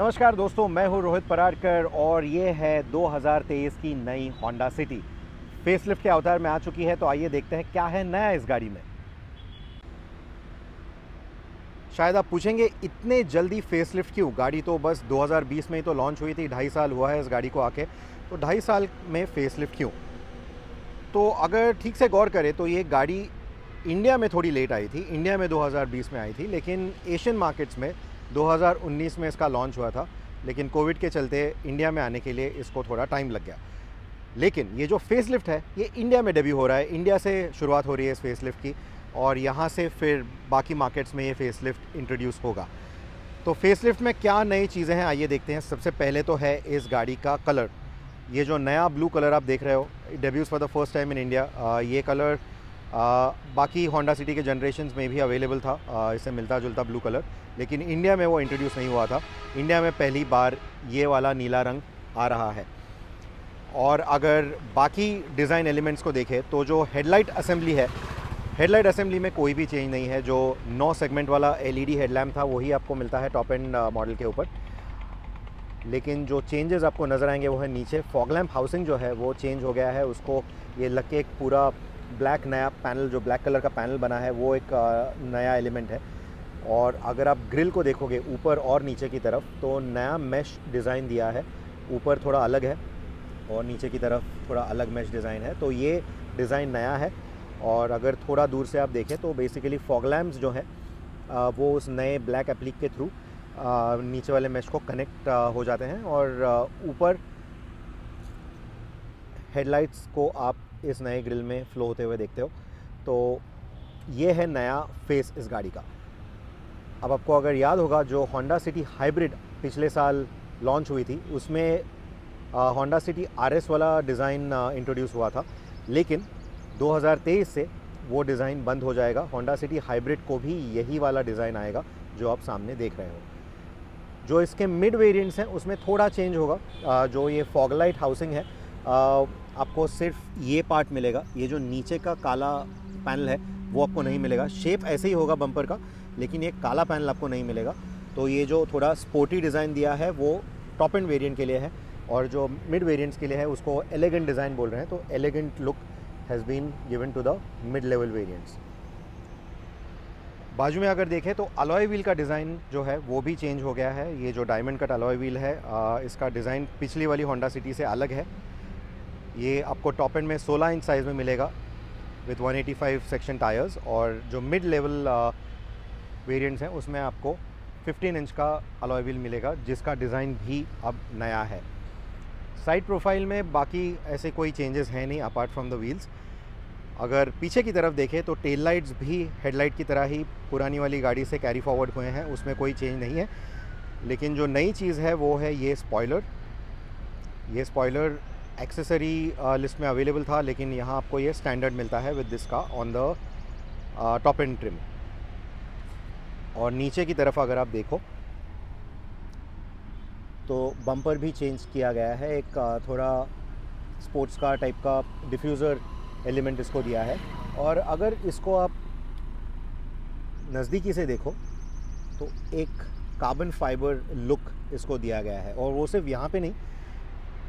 नमस्कार दोस्तों, मैं हूँ रोहित परारकर और ये है 2023 की नई होंडा सिटी फेसलिफ्ट के अवतार में आ चुकी है तो आइए देखते हैं क्या है नया इस गाड़ी में। शायद आप पूछेंगे, इतने जल्दी फेसलिफ्ट क्यों? गाड़ी तो बस 2020 में ही तो लॉन्च हुई थी, ढाई साल हुआ है इस गाड़ी को आके। तो ढाई साल में फेसलिफ्ट क्यों? तो अगर ठीक से गौर करें तो ये गाड़ी इंडिया में थोड़ी लेट आई थी इंडिया में 2020 में आई थी, लेकिन एशियन मार्केट्स में 2019 में इसका लॉन्च हुआ था, लेकिन कोविड के चलते इंडिया में आने के लिए इसको थोड़ा टाइम लग गया। लेकिन ये जो फेसलिफ्ट है, ये इंडिया में डेब्यू हो रहा है। इंडिया से शुरुआत हो रही है इस फेसलिफ्ट की और यहाँ से फिर बाकी मार्केट्स में ये फेसलिफ्ट इंट्रोड्यूस होगा। तो फेसलिफ्ट में क्या नई चीज़ें हैं, आइए देखते हैं। सबसे पहले तो है इस गाड़ी का कलर ये जो नया ब्लू कलर आप देख रहे हो debuts for the first time in India ये कलर आ, बाकी होंडा सिटी के जनरेशन में भी अवेलेबल था आ, इससे मिलता जुलता ब्लू कलर लेकिन इंडिया में वो इंट्रोड्यूस नहीं हुआ था। इंडिया में पहली बार ये वाला नीला रंग आ रहा है। और अगर बाकी डिज़ाइन एलिमेंट्स को देखें तो जो हेडलाइट असेंबली है हेडलाइट असेंबली में कोई भी चेंज नहीं है। जो नौ सेगमेंट वाला एलईडी हेडलैम्प था वही आपको मिलता है टॉप एंड मॉडल के ऊपर। लेकिन जो चेंजेस आपको नज़र आएँगे वो है नीचे। फॉगलैम्प हाउसिंग जो है वो चेंज हो गया है। उसको ये लग के एक पूरा ब्लैक नया पैनल, जो ब्लैक कलर का पैनल बना है, वो एक नया एलिमेंट है। और अगर आप ग्रिल को देखोगे, ऊपर और नीचे की तरफ़ तो नया मैश डिज़ाइन दिया है। ऊपर थोड़ा अलग है और नीचे की तरफ़ थोड़ा अलग मैश डिज़ाइन है। तो ये डिज़ाइन नया है और अगर थोड़ा दूर से आप देखें तो बेसिकली फॉगलैम्स जो है वो उस नए ब्लैक एप्लिक के थ्रू नीचे वाले मैश को कनेक्ट हो जाते हैं। और ऊपर हेडलाइट्स को आप इस नए ग्रिल में फ्लो होते हुए देखते हो। तो ये है नया फेस इस गाड़ी का। अब आपको अगर याद होगा, जो होंडा सिटी हाइब्रिड पिछले साल लॉन्च हुई थी, उसमें होंडा सिटी आरएस वाला डिज़ाइन इंट्रोड्यूस हुआ था। लेकिन 2023 से वो डिज़ाइन बंद हो जाएगा। होंडा सिटी हाइब्रिड को भी यही वाला डिज़ाइन आएगा, जो आप सामने देख रहे हो। जो इसके मिड वेरिएंट्स हैं, उसमें थोड़ा चेंज होगा। जो ये फॉगलाइट हाउसिंग है आपको सिर्फ़ ये पार्ट मिलेगा। ये जो नीचे का काला पैनल है, वो आपको नहीं मिलेगा। शेप ऐसे ही होगा बम्पर का, लेकिन ये काला पैनल आपको नहीं मिलेगा। तो ये जो थोड़ा स्पोर्टी डिज़ाइन दिया है, वो टॉप एंड वेरिएंट के लिए है और जो मिड वेरिएंट्स के लिए है, उसको एलिगेंट डिज़ाइन बोल रहे हैं। तो elegant look has been given to the mid level variants बाजू में अगर देखें तो अलॉय व्हील का डिज़ाइन जो है, वो भी चेंज हो गया है। ये जो डायमंड कट अलॉय व्हील है इसका डिज़ाइन पिछली वाली होंडा सिटी से अलग है। ये आपको टॉप एंड में 16 इंच साइज़ में मिलेगा विथ 185 सेक्शन टायर्स और जो मिड लेवल वेरिएंट्स हैं, उसमें आपको 15 इंच का अलॉय व्हील मिलेगा, जिसका डिज़ाइन भी अब नया है। साइड प्रोफ़ाइल में बाकी ऐसे कोई चेंजेस हैं नहीं अपार्ट फ्रॉम द व्हील्स अगर पीछे की तरफ़ देखें तो टेल लाइट्स भी हेडलाइट की तरह ही पुरानी वाली गाड़ी से कैरी फॉरवर्ड हुए हैं, उसमें कोई चेंज नहीं है। लेकिन जो नई चीज़ है, वो है ये स्पॉयलर ये स्पॉयलर एक्सेसरी लिस्ट में अवेलेबल था, लेकिन यहाँ आपको ये स्टैंडर्ड मिलता है विद दिस का on the top end trim और नीचे की तरफ़ अगर आप देखो तो बम्पर भी चेंज किया गया है, एक थोड़ा स्पोर्ट्स कार टाइप का डिफ्यूज़र एलिमेंट इसको दिया है। और अगर इसको आप नज़दीकी से देखो तो एक कार्बन फाइबर लुक इसको दिया गया है। और वो सिर्फ़ यहाँ पे नहीं,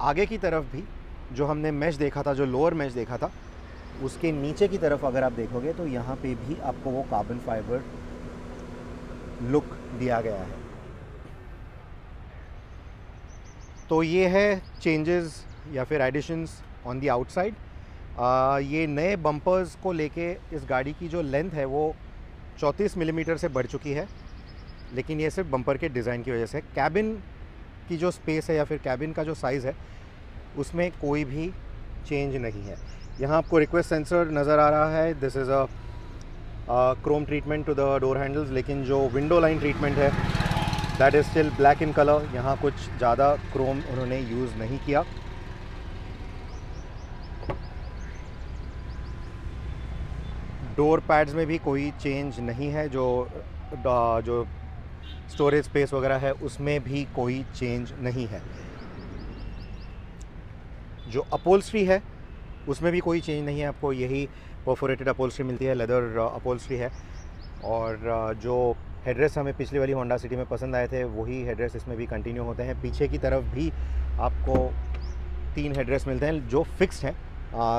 आगे की तरफ़ भी जो हमने मैच देखा था, जो लोअर मैच देखा था, उसके नीचे की तरफ़ अगर आप देखोगे तो यहाँ पे भी आपको वो कार्बन फाइबर लुक दिया गया है। तो ये है चेंजेस या फिर एडिशंस ऑन दी आउटसाइड ये नए बम्पर्स को लेके इस गाड़ी की जो लेंथ है, वो 34 मिलीमीटर mm से बढ़ चुकी है। लेकिन ये सिर्फ़ बम्पर के डिज़ाइन की वजह से कैबिन की जो स्पेस है या फिर कैबिन का जो साइज़ है उसमें कोई भी चेंज नहीं है। यहाँ आपको रिक्वेस्ट सेंसर नज़र आ रहा है। This is a chrome treatment to the door handles लेकिन जो विंडो लाइन ट्रीटमेंट है that is still black in colour यहाँ कुछ ज़्यादा क्रोम उन्होंने यूज़ नहीं किया। डोर पैड्स में भी कोई चेंज नहीं है। जो जो स्टोरेज स्पेस वगैरह है, उसमें भी कोई चेंज नहीं है। जो अपोल्स्ट्री है, उसमें भी कोई चेंज नहीं है, आपको यही परफोरेटेड अपोल्स्ट्री मिलती है लेदर अपोल्स्ट्री है। और जो हेडरेस हमें पिछली वाली होंडा सिटी में पसंद आए थे, वही हेडरेस इसमें भी कंटिन्यू होते हैं। पीछे की तरफ़ भी आपको तीन हेडरेस मिलते हैं, जो फिक्स्ड हैं।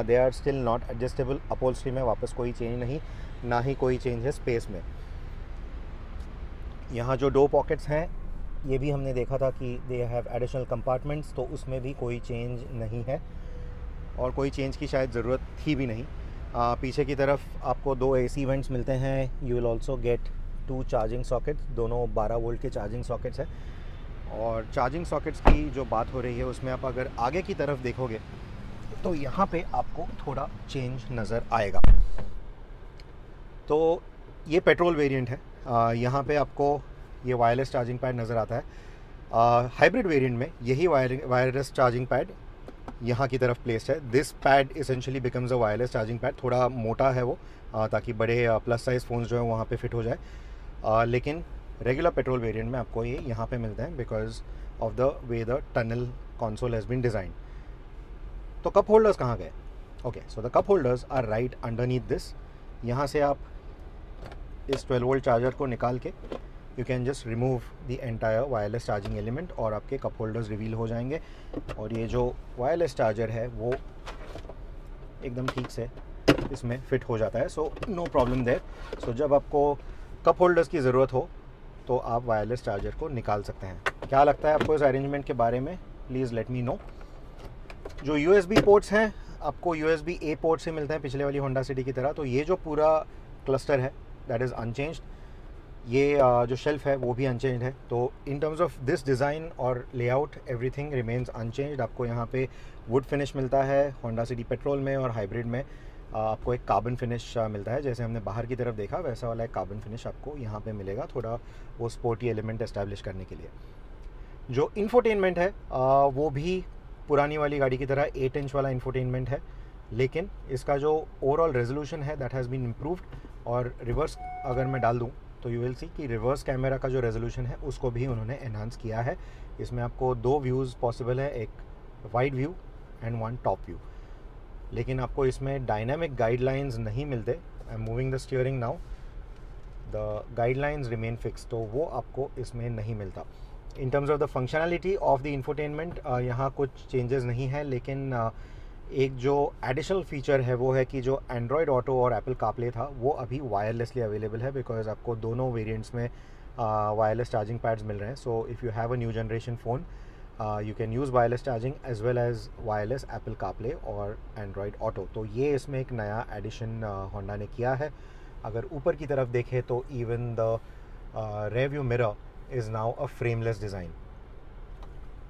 They are still not adjustable upholstery में, वापस कोई चेंज नहीं, ना ही कोई चेंज है स्पेस में। यहाँ जो दो पॉकेट्स हैं ये भी हमने देखा था कि दे हैव एडिशनल कंपार्टमेंट्स तो उसमें भी कोई चेंज नहीं है। और कोई चेंज की शायद ज़रूरत थी भी नहीं। आ, पीछे की तरफ़ आपको दो एसी वेंट्स मिलते हैं। You will also get two charging sockets दोनों 12 वोल्ट के चार्जिंग सॉकेट्स हैं। और चार्जिंग सॉकेट्स की जो बात हो रही है उसमें आप अगर आगे की तरफ़ देखोगे तो यहाँ पे आपको थोड़ा चेंज नज़र आएगा। तो ये पेट्रोल वेरिएंट है। यहाँ पे आपको ये वायरलेस चार्जिंग पैड नज़र आता है। हाइब्रिड वेरिएंट में यही वायरलेस चार्जिंग पैड यहाँ की तरफ़ प्लेस्ड है। This pad essentially becomes a wireless charging pad थोड़ा मोटा है वो आ, ताकि बड़े प्लस साइज़ फ़ोन जो है वहाँ पे फिट हो जाए। आ, लेकिन रेगुलर पेट्रोल वेरिएंट में आपको ये यहाँ पे मिलते हैं because of the way the tunnel console has been design तो कप होल्डर्स कहाँ गए? Okay so the cup holders are right underneath this यहाँ से आप इस 12 वोल्ट चार्जर को निकाल के you can just remove the entire wireless charging element और आपके कप होल्डर्स रिवील हो जाएँगे। और ये जो वायरलेस चार्जर है, वो एकदम ठीक से इसमें फिट हो जाता है। सो नो प्रॉब्लम देर सो जब आपको कप होल्डर्स की ज़रूरत हो तो आप वायरलेस चार्जर को निकाल सकते हैं। क्या लगता है आपको इस अरेंजमेंट के बारे में? प्लीज़ लेट मी नो जो यू पोर्ट्स हैं, आपको यू एस ए पोर्ट से मिलते हैं, पिछले वाली होंडा सिटी की तरह। तो ये जो पूरा क्लस्टर है दैट इज़ अनचेंज्ड ये जो शेल्फ है वो भी अनचेंज है। तो in terms of this design और लेआउट एवरीथिंग रिमेन्स अनचेंज आपको यहाँ पे वुड फिनिश मिलता है होंडा सिटी पेट्रोल में और हाइब्रिड में। आपको एक कार्बन फिनिश मिलता है। जैसे हमने बाहर की तरफ़ देखा, वैसा वाला एक कार्बन फिनिश आपको यहाँ पे मिलेगा थोड़ा वो स्पोर्टी एलिमेंट इस्टेब्लिश करने के लिए। जो इन्फोटेनमेंट है वो भी पुरानी वाली गाड़ी की तरह एट इंच वाला इन्फोटेनमेंट है। लेकिन इसका जो ओवरऑल रेजोल्यूशन है दैट हैज़ बीन इम्प्रूव्ड और रिवर्स अगर मैं डाल दूँ तो यू विल सी कि रिवर्स कैमरा का जो रेजोल्यूशन है उसको भी उन्होंने एनहांस किया है। इसमें आपको दो व्यूज़ पॉसिबल है एक wide view and one top view लेकिन आपको इसमें डायनामिक गाइडलाइंस नहीं मिलते। I am moving the steering now the guidelines remain fix तो वो आपको इसमें नहीं मिलता। In terms of the functionality of the infotainment यहाँ कुछ चेंजेस नहीं है लेकिन uh, एक जो एडिशनल फीचर है वो है कि जो एंड्रॉयड ऑटो और एप्पल कापले था, वो अभी वायरलेसली अवेलेबल है बिकॉज़ आपको दोनों वेरिएंट्स में वायरलेस चार्जिंग पैड्स मिल रहे हैं। So if you have a new generation phone you can use wireless charging as well as wireless Apple CarPlay और एंड्रॉयड ऑटो तो ये इसमें एक नया एडिशन होंडा ने किया है। अगर ऊपर की तरफ़ देखें तो even the rearview mirror is now a frameless design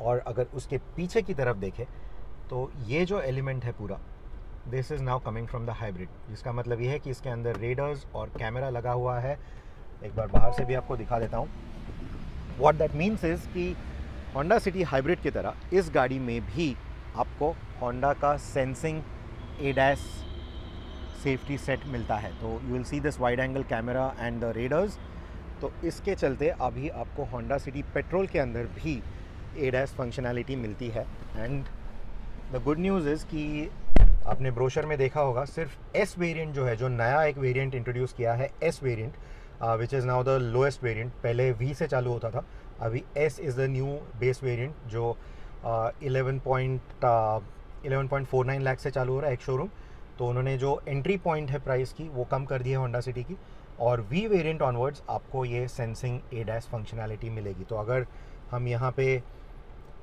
और अगर उसके पीछे की तरफ़ देखें तो ये जो एलिमेंट है पूरा this is now coming from the hybrid जिसका मतलब ये है कि इसके अंदर रेडर्स और कैमरा लगा हुआ है। एक बार बाहर से भी आपको दिखा देता हूँ। वॉट दैट मीन्स इज़ कि होंडा सिटी हाइब्रिड की तरह इस गाड़ी में भी आपको होंडा का सेंसिंग एडैस सेफ्टी सेट मिलता है। तो you will see this wide angle camera and the radars तो इसके चलते अभी आपको होंडा सिटी पेट्रोल के अंदर भी एडैस फंक्शनैलिटी मिलती है। And the good news is कि आपने ब्रोशर में देखा होगा, सिर्फ़ एस वेरिएंट जो है, जो नया एक वेरिएंट इंट्रोड्यूस किया है S variant which is now the lowest variant पहले वी से चालू होता था, अभी S is the new base variant जो eleven point eleven point four nine lakh से चालू हो रहा है एक शोरूम तो उन्होंने जो एंट्री पॉइंट है प्राइस की, वो कम कर दी है होंडा सिटी की, और वी वेरिएंट ऑनवर्ड्स आपको ये सेंसिंग ए डैश फंक्शनैलिटी मिलेगी। तो अगर हम यहाँ पे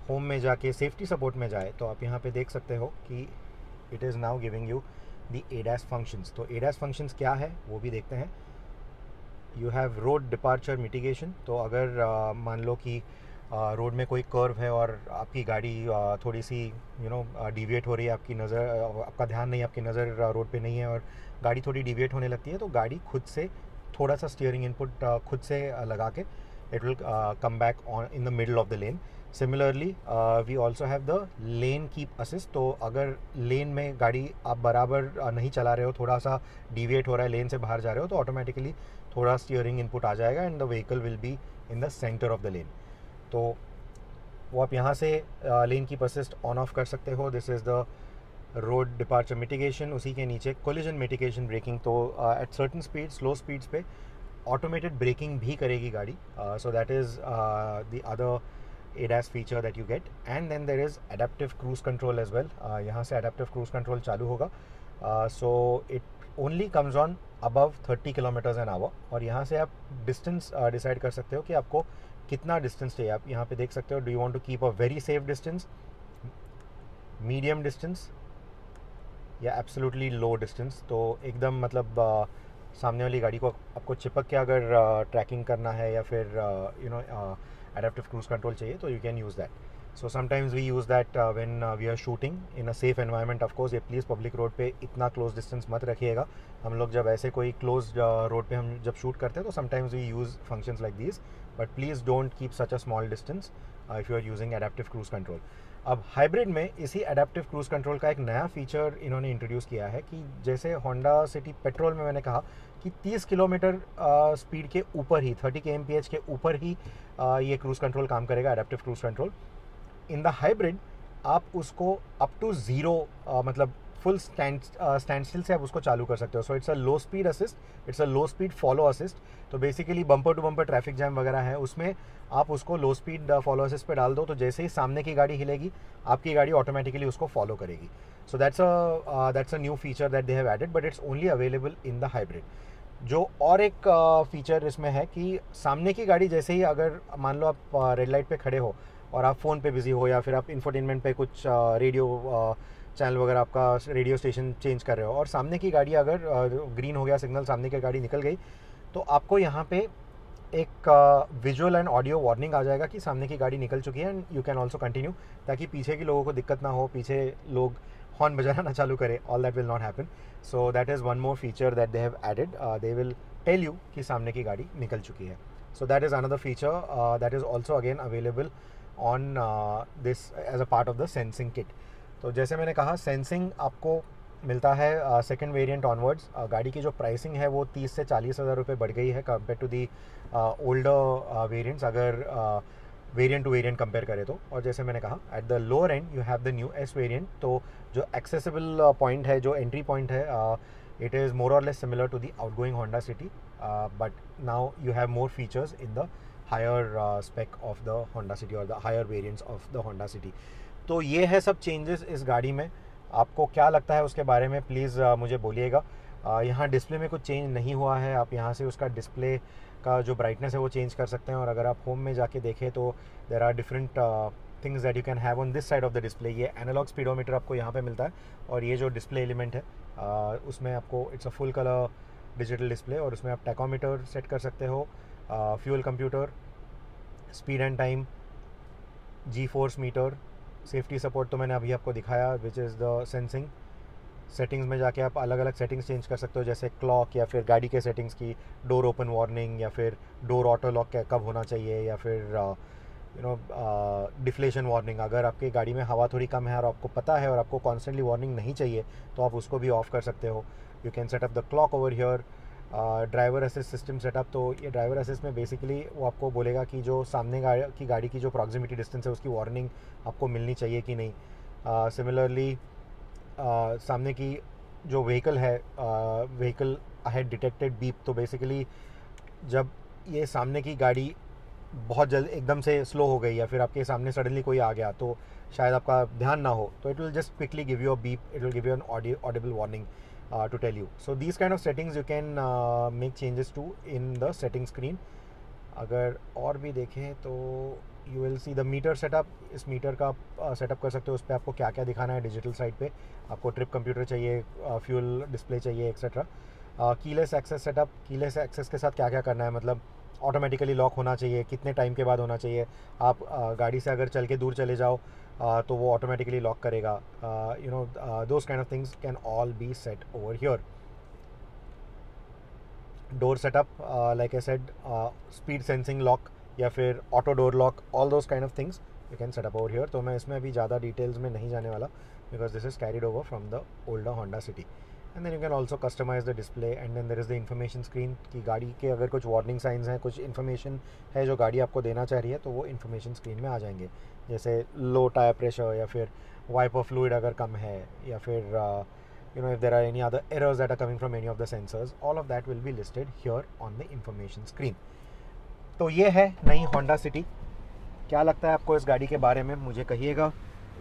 होम में जाके सेफ्टी सपोर्ट में जाए तो आप यहाँ पे देख सकते हो कि it is now giving you the ADAS functions तो एडैस फ़ंक्शंस क्या है वो भी देखते हैं। You have road departure mitigation तो अगर uh, मान लो कि रोड uh, में कोई कर्व है और आपकी गाड़ी uh, थोड़ी सी यू नो डिविएट हो रही है आपकी नज़र आपका ध्यान नहीं आपकी नज़र रोड पे नहीं है और गाड़ी थोड़ी डिविएट होने लगती है तो गाड़ी खुद से थोड़ा सा स्टीयरिंग इनपुट खुद से लगा के it will come back on in the middle of the lane similarly we also have the lane keep assist तो अगर लेन में गाड़ी आप बराबर uh, नहीं चला रहे हो थोड़ा सा डिविएट हो रहा है लेन से बाहर जा रहे हो तो ऑटोमेटिकली थोड़ा स्टीयरिंग इनपुट आ जाएगा and the vehicle will be in the centre of the lane तो वो आप यहाँ से lane keep assist on off कर सकते हो. This is the road departure mitigation उसी के नीचे कोलिजन मिटिगेशन ब्रेकिंग तो at certain speed slow speeds पे ऑटोमेटेड ब्रेकिंग भी करेगी गाड़ी so that is the other ADAS feature that you get and then there is adaptive cruise control as well यहाँ से अडेप्टिव क्रूज कंट्रोल चालू होगा। So it only comes on above thirty kilometres an hour और यहाँ से आप distance decide uh, कर सकते हो कि आपको कितना डिस्टेंस चाहिए। आप यहाँ पे देख सकते हो do you want to keep a very safe distance medium distance या एब्सोलूटली लो डिस्टेंस तो एकदम मतलब uh, सामने वाली गाड़ी को आपको चिपक के अगर ट्रैकिंग करना है या फिर you know adaptive cruise control चाहिए तो you can use that so sometimes we use that when we are shooting in a safe environment of course ये प्लीज़ पब्लिक रोड पर इतना क्लोज डिस्टेंस मत रखिएगा। हम लोग जब ऐसे कोई क्लोज रोड पर हम जब शूट करते हैं तो sometimes we use functions like this but please don't keep such a small distance if you are using adaptive cruise control अब हाइब्रिड में इसी अडेप्टिव क्रूज कंट्रोल का एक नया फीचर इन्होंने इंट्रोड्यूस किया है कि जैसे होंडा सिटी पेट्रोल में मैंने कहा कि 30 किलोमीटर स्पीड के ऊपर ही 30 के एमपीएच के ऊपर ही आ, ये क्रूज़ कंट्रोल काम करेगा adaptive cruise control in the hybrid आप उसको अप टू ज़ीरो मतलब फुल स्टैंड स्टैंड स्टिल से आप उसको चालू कर सकते हो। So it's a low speed assist it's a low speed follow assist तो basically bumper to bumper traffic jam वगैरह है, उसमें आप उसको लो स्पीड फॉलो असिस्ट पे डाल दो तो जैसे ही सामने की गाड़ी हिलेगी, आपकी गाड़ी ऑटोमेटिकली उसको फॉलो करेगी। So that's a that's a new feature that they have added but it's only available in the hybrid जो और एक फीचर इसमें है कि सामने की गाड़ी जैसे ही अगर मान लो आप रेड लाइट पे खड़े हो और आप फ़ोन पे बिज़ी हो या फिर आप इंफोटेनमेंट पे कुछ रेडियो चैनल वगैरह आपका रेडियो स्टेशन चेंज कर रहे हो। और सामने की गाड़ी अगर ग्रीन हो गया सिग्नल, सामने की गाड़ी निकल गई तो आपको यहाँ पे एक विजुअल एंड ऑडियो वार्निंग आ जाएगा कि सामने की गाड़ी निकल चुकी है and you can also continue ताकि पीछे के लोगों को दिक्कत ना हो, पीछे लोग हॉर्न बजाना ना चालू करें। All that will not happen so that is one more feature that they have added they will tell you कि सामने की गाड़ी निकल चुकी है। So that is another feature that is also again available on this as a part of the sensing kit तो जैसे मैंने कहा सेंसिंग आपको मिलता है सेकेंड वेरियंट ऑनवर्ड्स गाड़ी की जो प्राइसिंग है वो तीस से चालीस हज़ार रुपये बढ़ गई है compare to the older variants अगर वेरिएंट टू वेरिएंट कंपेयर करें तो। और जैसे मैंने कहा at the lower end you have the new S variant तो जो एक्सेसिबल पॉइंट है, जो एंट्री पॉइंट है इट इज़ मोर और less similar to the outgoing Honda City but now you have more features in the higher spec of the Honda City और the higher variants of the Honda City तो ये है सब changes इस गाड़ी में। आपको क्या लगता है उसके बारे में प्लीज़ मुझे बोलिएगा। यहाँ डिस्प्ले में कुछ चेंज नहीं हुआ है। आप यहाँ से उसका डिस्प्ले का जो ब्राइटनेस है वो चेंज कर सकते हैं और अगर आप होम में जाके देखें तो there are different things that you can have on this side of the display ये एनालॉग स्पीडोमीटर आपको यहाँ पे मिलता है और ये जो डिस्प्ले एलिमेंट है उसमें आपको it's a full colour digital display और उसमें आप टेकोमीटर सेट कर सकते हो fuel computer speed and time G force meter safety support तो मैंने अभी आपको दिखाया which is the sensing settings में जाके आप अलग अलग सेटिंग्स चेंज कर सकते हो, जैसे क्लॉक या फिर गाड़ी के सेटिंग्स की डोर ओपन वार्निंग या फिर डोर ऑटो लॉक कब होना चाहिए या फिर यू नो डिफ्लेशन वार्निंग अगर आपकी गाड़ी में हवा थोड़ी कम है और आपको पता है और आपको कॉन्स्टेंटली वार्निंग नहीं चाहिए तो आप उसको भी ऑफ़ कर सकते हो. You can set up the clock over here driver assist system setup तो ये ड्राइवर असिस्ट में बेसिकली वो आपको बोलेगा कि जो सामने गाड़ी की गाड़ी की जो प्रॉक्सिमिटी डिस्टेंस है उसकी वार्निंग आपको मिलनी चाहिए कि नहीं। सिमिलरली uh, सामने की जो व्हीकल है व्हीकल हैड डिटेक्टेड बीप तो बेसिकली जब ये सामने की गाड़ी बहुत जल्द एकदम से स्लो हो गई या फिर आपके सामने सडनली कोई आ गया तो शायद आपका ध्यान ना हो तो it will just quickly give you a beep it will give you an audible warning to tell you so these kind of settings you can make changes to in the setting screen अगर और भी देखें तो you will see the meter setup इस meter का setup uh, कर सकते हो। उस पर आपको क्या क्या दिखाना है डिजिटल साइड पे। आपको ट्रिप कंप्यूटर चाहिए फ्यूल uh, डिस्प्ले चाहिए etcetera keyless access setup keyless access के साथ क्या क्या करना है? मतलब ऑटोमेटिकली लॉक होना चाहिए। कितने टाइम के बाद होना चाहिए? आप uh, गाड़ी से अगर चल के दूर चले जाओ uh, तो वो ऑटोमेटिकली लॉक करेगा। You know those kind of things can all be set over here door setup like a said speed sensing lock या फिर auto door lock all those kind of things you can set up over here तो मैं इसमें अभी ज़्यादा details में नहीं जाने वाला because this is carried over from the older Honda City and then you can also customise the display and then there is the information screen की गाड़ी के अगर कुछ वार्निंग साइंस हैं, कुछ इन्फॉर्मेशन है जो गाड़ी आपको देना चाह रही है तो वो इन्फॉर्मेशन स्क्रीन में आ जाएँगे। जैसे लो टायर प्रेशर या फिर वाइपर फ्लूड अगर कम है या फिर you know if there are any other errors that are coming from any of the sensors all of that will be listed here on the information screen. तो ये है नई होंडा सिटी क्या लगता है आपको इस गाड़ी के बारे में? मुझे कहिएगा।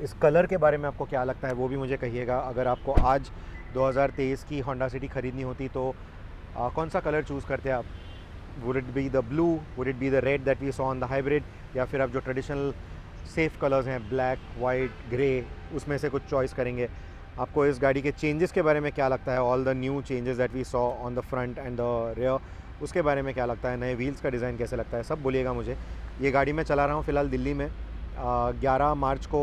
इस कलर के बारे में आपको क्या लगता है वो भी मुझे कहिएगा। अगर आपको आज 2023 की होंडा सिटी ख़रीदनी होती तो आ, कौन सा कलर चूज़ करते आप? Would it be the blue would it be the red that we saw on the hybrid या फिर आप जो ट्रेडिशनल सेफ़ कलर्स हैं, ब्लैक, वाइट, ग्रे, उसमें से कुछ चॉइस करेंगे। आपको इस गाड़ी के चेंजेस के बारे में क्या लगता है? All the new changes that we saw on the front end the rear उसके बारे में क्या लगता है? नए व्हील्स का डिज़ाइन कैसे लगता है? सब बोलिएगा मुझे। ये गाड़ी मैं चला रहा हूँ फ़िलहाल दिल्ली में। ग्यारह मार्च को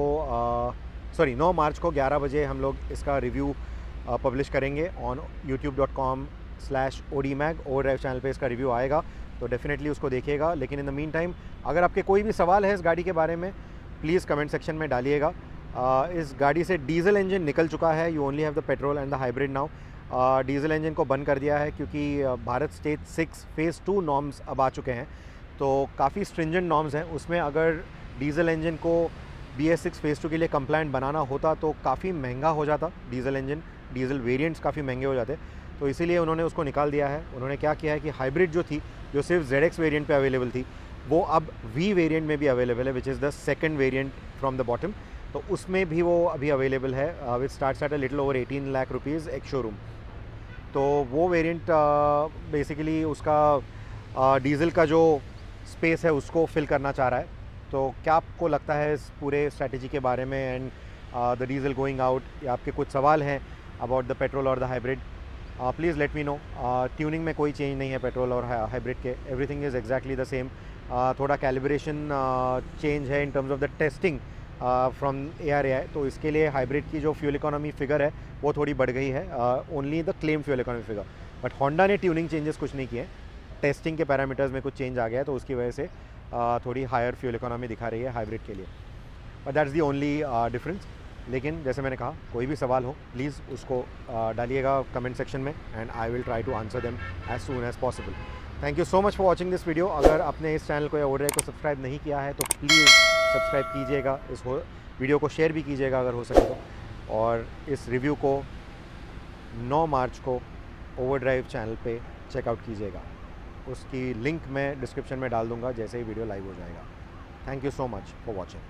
सॉरी नौ मार्च को ग्यारह बजे हम लोग इसका रिव्यू पब्लिश करेंगे on YouTube dot com slash O D mag O drive channel पर इसका रिव्यू आएगा। तो डेफिनेटली उसको देखिएगा। लेकिन इन द मीन टाइम अगर आपके कोई भी सवाल है इस गाड़ी के बारे में प्लीज़ कमेंट सेक्शन में डालिएगा। इस गाड़ी से डीजल इंजन निकल चुका है। You only have the petrol and the hybrid now diesel engine को बंद कर दिया है क्योंकि Bharat stage six phase two norms अब आ चुके हैं। तो काफ़ी स्ट्रिंजेंट नॉर्म्स हैं। उसमें अगर डीजल इंजन को B S six phase two के लिए कंप्लाइंट बनाना होता तो काफ़ी महँगा हो जाता डीजल इंजन डीजल वेरिएंट्स काफ़ी महँगे हो जाते। तो इसीलिए उन्होंने उसको निकाल दिया है। उन्होंने क्या किया है कि हाइब्रिड जो थी जो सिर्फ़ जेड एक्स वेरियंट पर अवेलेबल थी वो अब वी वेरिएंट में भी अवेलेबल है which is the second variant from the bottom तो उसमें भी वो अभी अवेलेबल है which start at a little over 18 lakh rupees ex showroom तो वो वेरिएंट बेसिकली uh, उसका डीजल uh, का जो स्पेस है उसको फिल करना चाह रहा है। तो क्या आपको लगता है इस पूरे स्ट्रैटेजी के बारे में and the diesel going out या आपके कुछ सवाल हैं अबाउट द पेट्रोल और the hybrid please let me know tuning में कोई चेंज नहीं है पेट्रोल और हाइब्रिड के. Everything is exactly the same थोड़ा कैलिब्रेशन चेंज है in terms of the testing from A R A तो इसके लिए हाइब्रिड की जो फ्यूल इकोनॉमी फिगर है वो थोड़ी बढ़ गई है. Only the claim fuel economy figure but Honda ने ट्यूनिंग चेंजेस कुछ नहीं किए. टेस्टिंग के पैरामीटर्स में कुछ चेंज आ गया है तो उसकी वजह से uh, थोड़ी हायर फ्यूल इकोनॉमी दिखा रही है हाइब्रिड के लिए. But that's the only difference लेकिन जैसे मैंने कहा, कोई भी सवाल हो प्लीज़ उसको डालिएगा कमेंट सेक्शन में and I will try to answer them as soon as possible thank you so much for watching this video अगर आपने इस चैनल को या ओडरे को सब्सक्राइब नहीं किया है तो प्लीज़ सब्सक्राइब कीजिएगा। इस वीडियो को शेयर भी कीजिएगा अगर हो सके तो। और इस रिव्यू को 9 मार्च को ओवर ड्राइव चैनल पे चेकआउट कीजिएगा। उसकी लिंक मैं डिस्क्रिप्शन में डाल दूँगा, जैसे ही वीडियो लाइव हो जाएगा। Thank you so much for watching